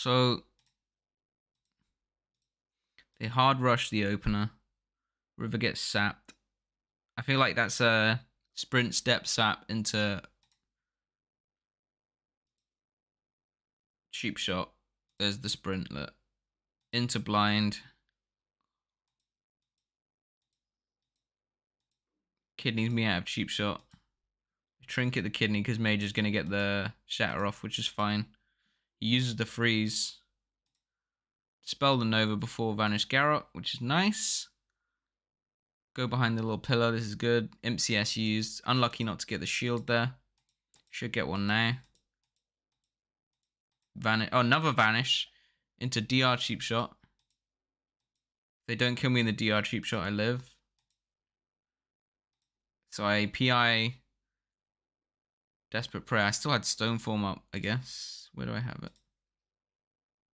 So they hard rush the opener. River gets sapped. I feel like that's a sprint step sap into cheap shot. There's the sprintlet. Into blind. Kidneys me out of cheap shot. Trinket the kidney because Major's going to get the shatter off, which is fine. He uses the freeze. Spell the Nova before Vanish Garrote, which is nice. Go behind the little pillar. This is good. Imp CS used. Unlucky not to get the shield there. Should get one now. Vanish. Oh, another Vanish into DR cheap shot. If they don't kill me in the DR cheap shot, I live. So I PI Desperate Prayer. I still had Stone Form up, I guess. Where do I have it?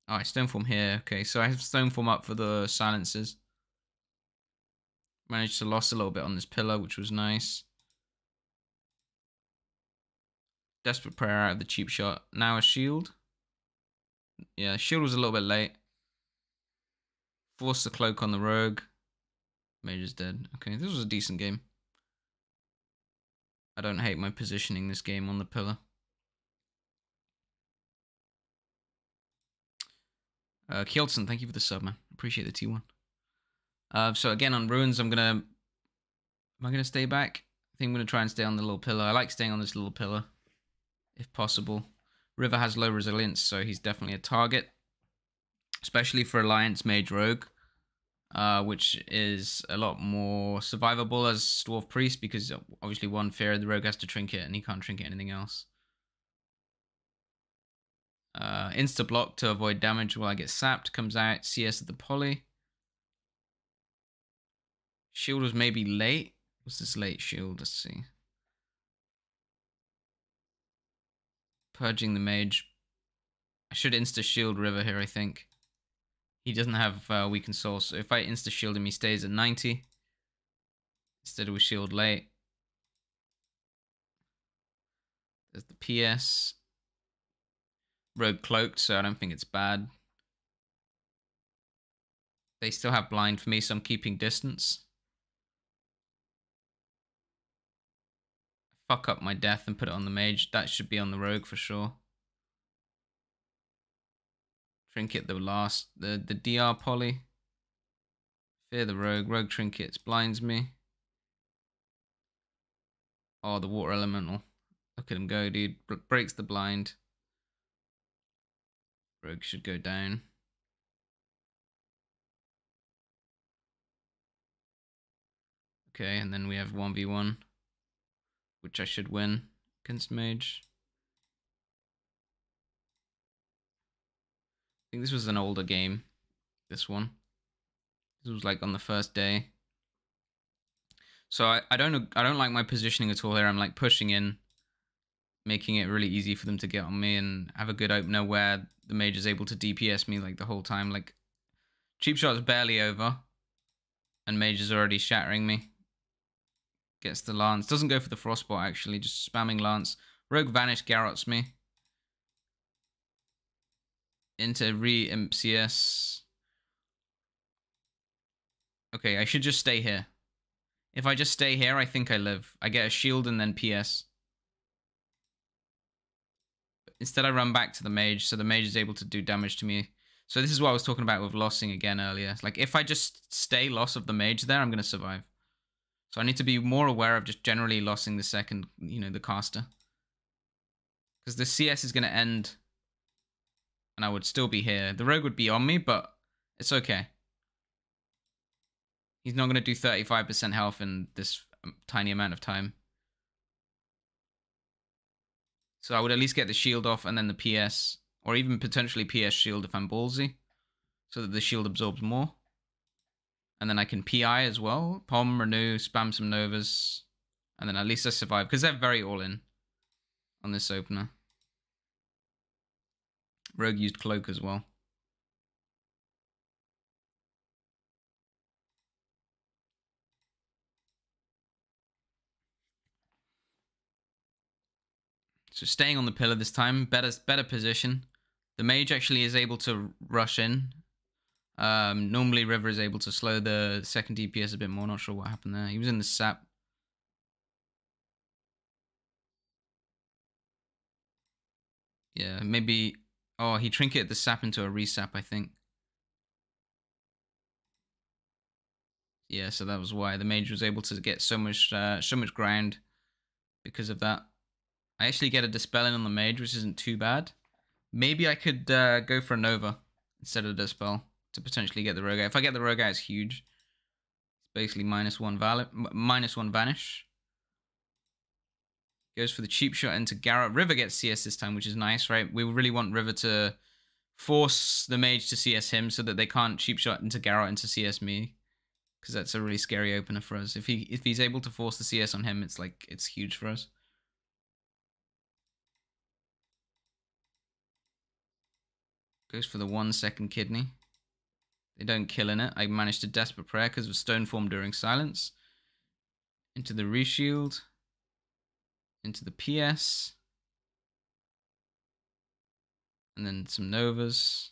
Oh, I Stone Form here. Okay, so I have Stone Form up for the silences. Managed to loss a little bit on this pillar, which was nice. Desperate Prayer out of the cheap shot. Now a shield. Yeah, shield was a little bit late. Force the cloak on the rogue. Mage is dead. Okay, this was a decent game. I don't hate my positioning this game on the pillar. Uh, Kielton, thank you for the sub, man. Appreciate the T1. Uh, so again, on Ruins, I'm gonna... Am I gonna stay back? I think I'm gonna try and stay on the little pillar. I like staying on this little pillar, if possible. River has low resilience, so he's definitely a target. Especially for Alliance Mage Rogue uh, which is a lot more survivable as Dwarf Priest because obviously one fear the rogue has to trinket and he can't trinket anything else. Uh, insta block to avoid damage while I get sapped comes out. CS at the poly. Shield was maybe late. What's this late shield? Let's see. Purging the mage. I should insta shield river here, I think. He doesn't have uh, weakened soul, so if I insta shield him, he stays at 90. Instead of a shield late. There's the PS. Rogue cloaked, so I don't think it's bad. They still have blind for me, so I'm keeping distance. Fuck up my death and put it on the mage. That should be on the rogue for sure. Trinket the last, the, the DR poly. Fear the rogue. Rogue trinkets blinds me. Oh, the water elemental. Look at him go, dude. breaks the blind. Rogue should go down. Okay, and then we have 1v1, which I should win against Mage. Think this was an older game. This one. This was like on the first day. So I, I don't I don't like my positioning at all here. I'm like pushing in, making it really easy for them to get on me and have a good opener where the mage is able to DPS me like the whole time. Like cheap shot's barely over, and mage is already shattering me. Gets the lance. Doesn't go for the frostbolt actually, just spamming lance. Rogue vanish garrots me into re-imp CS. Okay, I should just stay here. If I just stay here, I think I live. I get a shield and then PS. Instead, I run back to the mage, so the mage is able to do damage to me. So this is what I was talking about with lossing again earlier. Like, if I just stay loss of the mage there, I'm going to survive. So I need to be more aware of just generally lossing the second, you know, the caster. Because the CS is going to end and I would still be here. The rogue would be on me, but it's okay. He's not going to do 35% health in this um, tiny amount of time. So I would at least get the shield off and then the PS, or even potentially PS shield if I'm ballsy, so that the shield absorbs more. And then I can PI as well. Pom, renew, spam some Novas, and then at least I survive, because they're very all in on this opener. Rogue used cloak as well. So staying on the pillar this time, better better position. The mage actually is able to rush in. Um, normally River is able to slow the second DPS a bit more. Not sure what happened there. He was in the sap. Yeah, maybe. Oh, he trinketed the sap into a resap, I think. Yeah, so that was why the mage was able to get so much, uh, so much ground because of that. I actually get a dispelling on the mage, which isn't too bad. Maybe I could uh, go for a Nova instead of a Dispel to potentially get the Rogue out. If I get the Rogue out, it's huge. It's basically minus one valid, minus one Vanish. Goes for the cheap shot into Garrote. River gets CS this time, which is nice, right? We really want River to force the mage to CS him so that they can't cheap shot into Garrote into CS me. Because that's a really scary opener for us. If he if he's able to force the CS on him, it's like it's huge for us. Goes for the one second kidney. They don't kill in it. I managed to Desperate Prayer because of Stone Form during Silence. Into the Reshield. Into the PS. And then some Novas.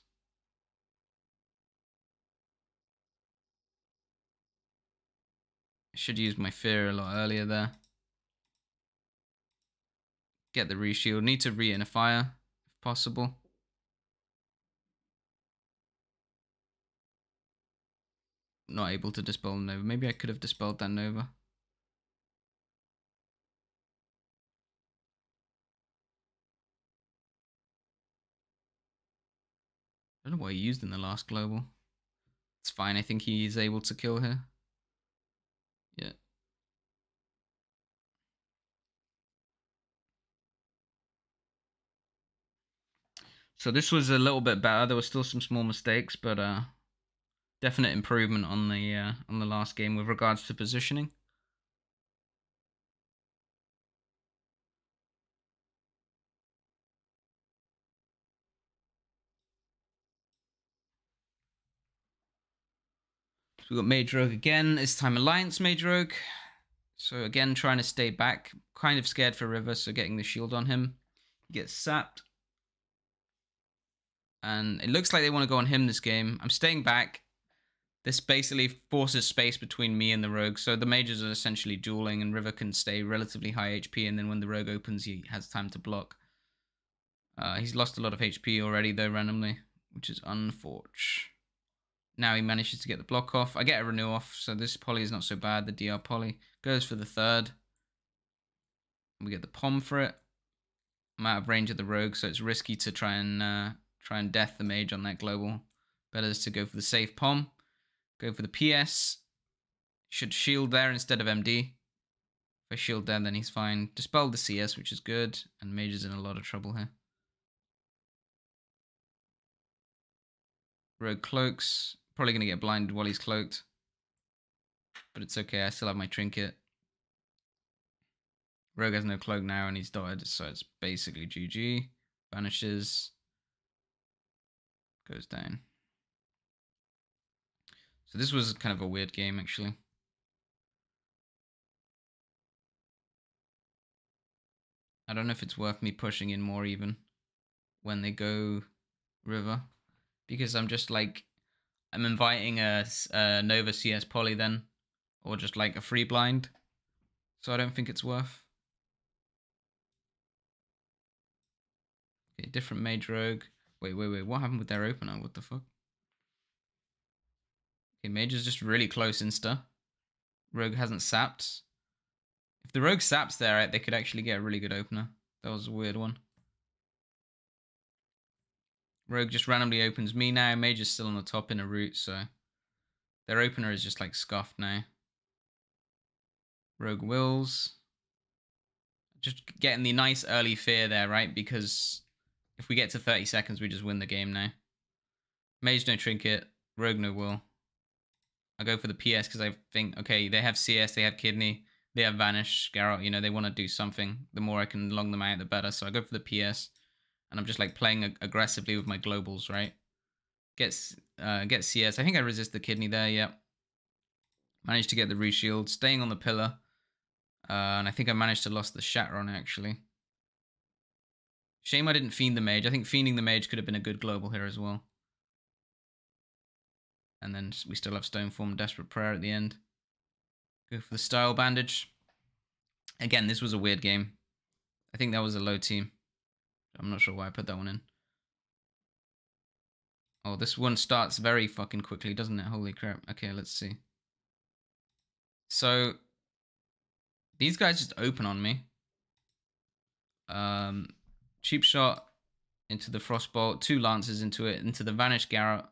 I should use my Fear a lot earlier there. Get the Reshield. Need to re-inner fire if possible. not able to dispel Nova. Maybe I could have dispelled that Nova. I don't know what he used in the last global. It's fine. I think he's able to kill her. Yeah. So this was a little bit better. There were still some small mistakes, but uh, definite improvement on the uh, on the last game with regards to positioning. So we've got Mage Rogue again, this time Alliance Mage Rogue. So again, trying to stay back. Kind of scared for River, so getting the shield on him. He gets sapped. And it looks like they want to go on him this game. I'm staying back. This basically forces space between me and the rogue, so the mages are essentially dueling, and River can stay relatively high HP, and then when the rogue opens, he has time to block. Uh, he's lost a lot of HP already, though, randomly, which is unfortunate. Now he manages to get the block off. I get a renew off, so this poly is not so bad. The DR poly goes for the third. We get the pom for it. I'm out of range of the rogue, so it's risky to try and uh, try and death the mage on that global. Better is to go for the safe pom. Go for the PS. Should shield there instead of MD. If I shield there, then he's fine. Dispel the CS, which is good. And Mage is in a lot of trouble here. Rogue cloaks. Probably going to get blinded while he's cloaked. But it's okay. I still have my trinket. Rogue has no cloak now and he's dotted. So it's basically GG. Vanishes. Goes down. So this was kind of a weird game, actually. I don't know if it's worth me pushing in more even when they go river because I'm just like I'm inviting a, a Nova CS poly then or just like a free blind so I don't think it's worth okay different mage rogue wait wait wait what happened with their opener what the fuck Okay, Mage is just really close insta. Rogue hasn't sapped. If the Rogue saps there, they could actually get a really good opener. That was a weird one. Rogue just randomly opens me now. Mage is still on the top in a route, so their opener is just like scuffed now. Rogue wills. Just getting the nice early fear there, right? Because if we get to 30 seconds, we just win the game now. Mage no trinket. Rogue no will. I go for the PS because I think, okay, they have CS, they have Kidney, they have Vanish, Garrote, you know, they want to do something. The more I can long them out, the better. So I go for the PS, and I'm just like playing ag aggressively with my globals, right? Gets uh, get CS. I think I resist the Kidney there, yep. Managed to get the reshield, staying on the pillar. Uh, and I think I managed to lost the Shatter on actually. Shame I didn't fiend the mage. I think fiending the mage could have been a good global here as well. And then we still have Stone Form Desperate Prayer at the end. Go for the Style Bandage. Again, this was a weird game. I think that was a low team. I'm not sure why I put that one in. Oh, this one starts very fucking quickly, doesn't it? Holy crap. Okay, let's see. So, these guys just open on me. Um, cheap shot into the Frostbolt, two Lances into it, into the Vanished Garrote,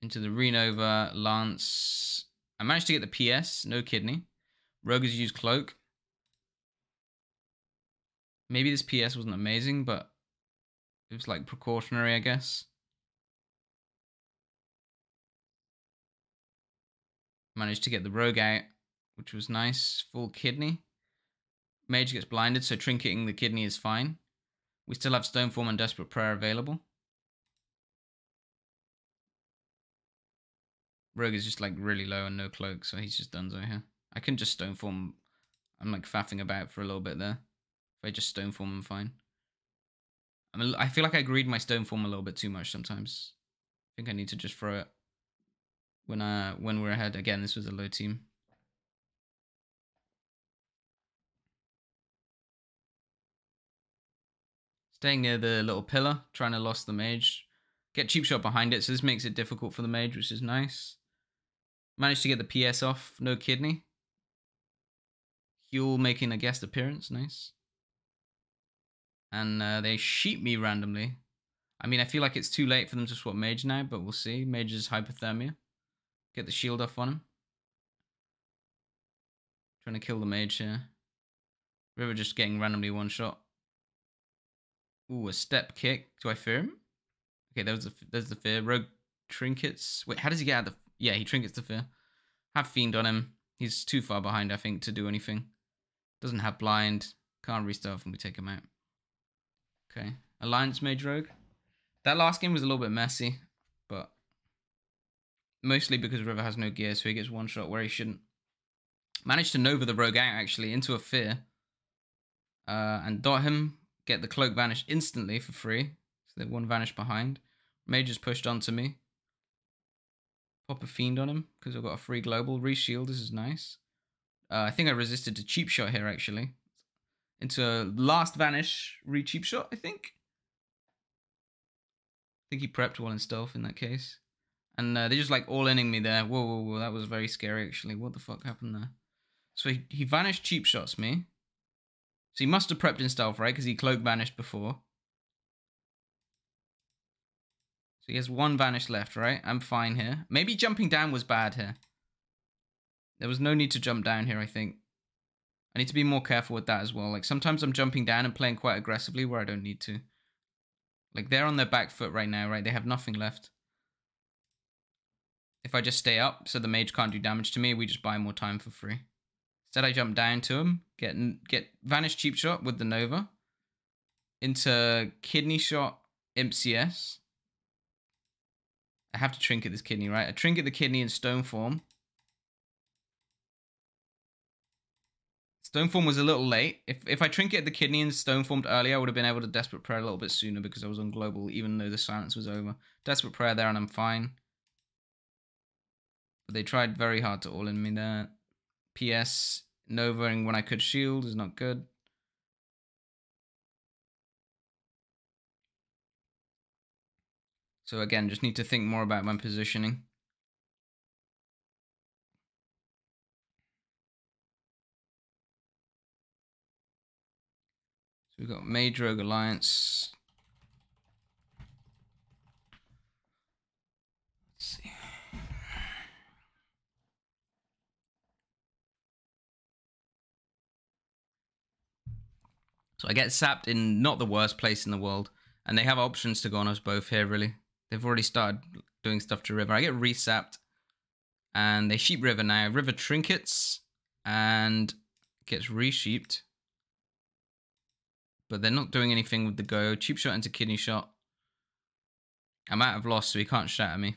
into the Renova, Lance. I managed to get the PS, no kidney. Rogue has used Cloak. Maybe this PS wasn't amazing, but it was like precautionary, I guess. Managed to get the rogue out, which was nice. Full kidney. Mage gets blinded, so trinketing the kidney is fine. We still have Stoneform and Desperate Prayer available. Rogue is just like really low and no cloak, so he's just done so here. I can just Stoneform. I'm like faffing about for a little bit there. If I just Stoneform, I'm fine. I mean, I feel like I greed my stone form a little bit too much sometimes. I think I need to just throw it when uh when we're ahead. Again, this was a low team. Staying near the little pillar, trying to lost the mage. Get cheap shot behind it, so this makes it difficult for the mage, which is nice. Managed to get the PS off, no kidney. Huel making a guest appearance, nice and uh, they sheep me randomly. I mean, I feel like it's too late for them to swap Mage now, but we'll see. Mage is Hypothermia. Get the shield off on him. Trying to kill the Mage here. River just getting randomly one shot. Ooh, a step kick. Do I fear him? Okay, there's the there's the fear. Rogue trinkets. Wait, how does he get out of the? Yeah, he trinkets the fear. Have fiend on him. He's too far behind, I think, to do anything. Doesn't have blind. Can't restart when we take him out. Okay. Alliance Mage Rogue. That last game was a little bit messy, but mostly because River has no gear, so he gets one shot where he shouldn't. Managed to Nova the Rogue out, actually, into a Fear. Uh, and dot him, get the Cloak vanish instantly for free. So they one vanish behind. Mage is pushed onto me. Pop a Fiend on him, because I've got a free global. Reshield, this is nice. Uh, I think I resisted to cheap shot here, actually into last vanish re cheap shot, I think. I think he prepped one in stealth in that case. And uh, they just like all inning me there. Whoa, whoa, whoa, that was very scary actually. What the fuck happened there? So he, he vanished cheap shots me. So he must have prepped in stealth, right? Because he cloak vanished before. So he has one vanish left, right? I'm fine here. Maybe jumping down was bad here. There was no need to jump down here, I think. I need to be more careful with that as well. Like sometimes I'm jumping down and playing quite aggressively where I don't need to. Like they're on their back foot right now, right? They have nothing left. If I just stay up so the mage can't do damage to me, we just buy more time for free. Instead I jump down to him, get get vanish cheap shot with the Nova. Into kidney shot imp CS. I have to trinket this kidney, right? I trinket the kidney in stone form. Stoneform was a little late. If if I trinket the kidney and Stoneformed earlier, I would have been able to Desperate Prayer a little bit sooner because I was on global, even though the silence was over. Desperate Prayer there and I'm fine. But they tried very hard to all in me there. PS, Novaing when I could shield is not good. So again, just need to think more about my positioning. We've got Mage Rogue Alliance. Let's see. So I get sapped in not the worst place in the world. And they have options to go on us both here, really. They've already started doing stuff to River. I get resapped. And they sheep River now. River trinkets and gets resheeped but they're not doing anything with the go. Cheap shot into kidney shot. I'm out of loss, so he can't shatter me.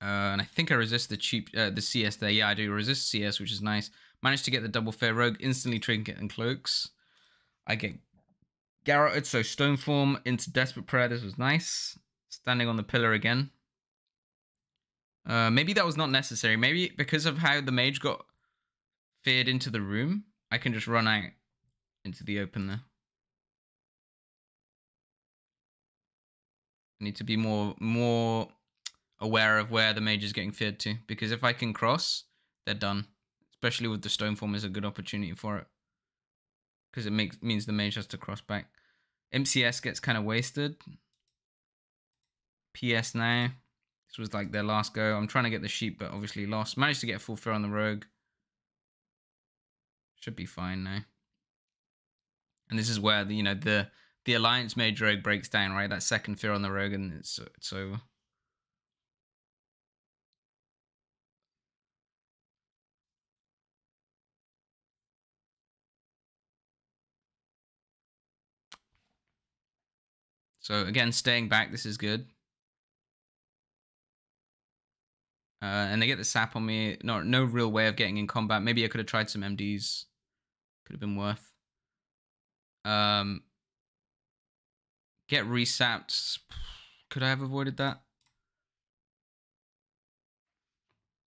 Uh, and I think I resist the cheap uh, the CS there. Yeah, I do resist CS, which is nice. Managed to get the double fair rogue, instantly trinket and cloaks. I get garroted, so stone form into desperate prayer. This was nice. Standing on the pillar again. Uh, maybe that was not necessary. Maybe because of how the mage got feared into the room, I can just run out into the open there. I need to be more more aware of where the mage is getting feared to because if I can cross, they're done. Especially with the stone form is a good opportunity for it because it makes means the mage has to cross back. MCS gets kind of wasted. PS now. This was like their last go. I'm trying to get the sheep, but obviously lost. Managed to get a full fear on the rogue. Should be fine now. And this is where the you know the the alliance mage rogue breaks down, right? That second fear on the rogue, and it's it's over. So again, staying back, this is good. Uh, and they get the sap on me. No, no real way of getting in combat. Maybe I could have tried some MDs. Could have been worth. Um, get resapped. Could I have avoided that?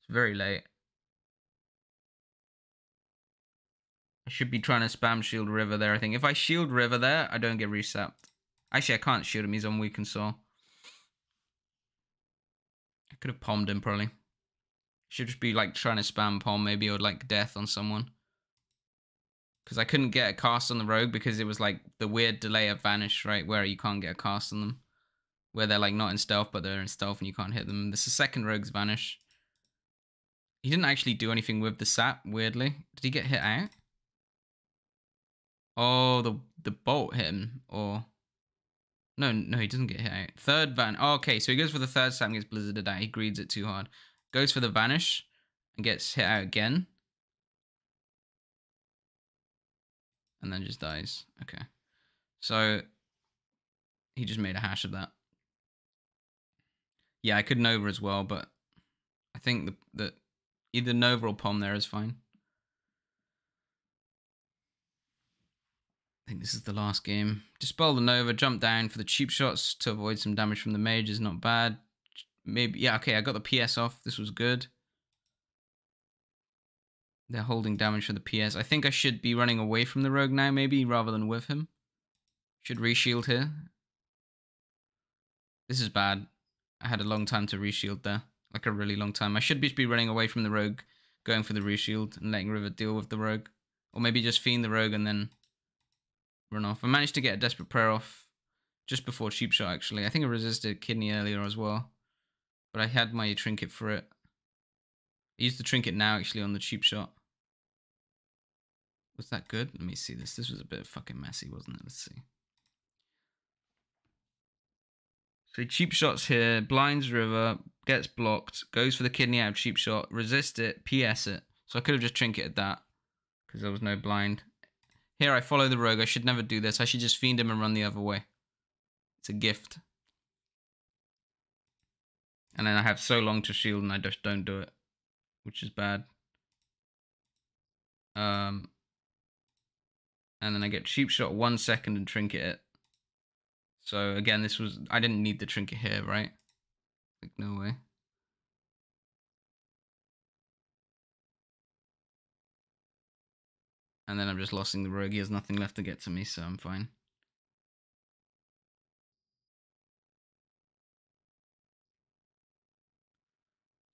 It's very late. I should be trying to spam shield river there. I think if I shield river there, I don't get resapped. Actually, I can't shoot him. He's on weakened soul. I could have palmed him probably. Should just be like trying to spam pom maybe or like death on someone. Because I couldn't get a cast on the rogue because it was like the weird delay of vanish, right? Where you can't get a cast on them. Where they're like not in stealth, but they're in stealth and you can't hit them. This is second rogue's vanish. He didn't actually do anything with the sap, weirdly. Did he get hit out? Oh, the the bolt hit him, or no, no, he doesn't get hit out. Third van. Oh, okay, so he goes for the third sap and gets blizzarded out. He greeds it too hard. Goes for the vanish and gets hit out again. And then just dies. Okay. So he just made a hash of that. Yeah, I could Nova as well, but I think the, the either Nova or Pom there is fine. I think this is the last game. Dispel the Nova, jump down for the cheap shots to avoid some damage from the mage is not bad. Maybe, yeah, okay, I got the PS off. This was good. They're holding damage for the PS. I think I should be running away from the rogue now, maybe, rather than with him. Should reshield here. This is bad. I had a long time to reshield there. Like a really long time. I should be running away from the rogue, going for the reshield, and letting River deal with the rogue. Or maybe just fiend the rogue and then run off. I managed to get a Desperate Prayer off just before Cheap Shot, actually. I think I resisted Kidney earlier as well. But I had my trinket for it. I used the trinket now, actually, on the Cheap Shot. Was that good? Let me see this. This was a bit fucking messy, wasn't it? Let's see. So cheap shots here, blinds river, gets blocked, goes for the kidney out cheap shot, resist it, PS it. So I could have just trinketed that because there was no blind. Here, I follow the rogue. I should never do this. I should just fiend him and run the other way. It's a gift. And then I have so long to shield and I just don't do it. Which is bad. Um, and then I get cheap shot one second and trinket it. So again, this was, I didn't need the trinket here, right? Like, no way. And then I'm just losing the rogue. He has nothing left to get to me, so I'm fine.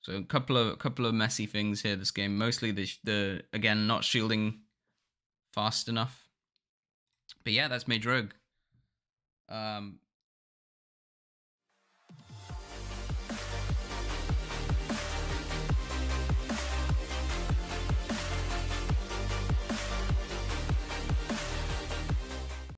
So a couple of a couple of messy things here this game. Mostly the the again not shielding fast enough. But yeah, that's Mage Rogue. Um,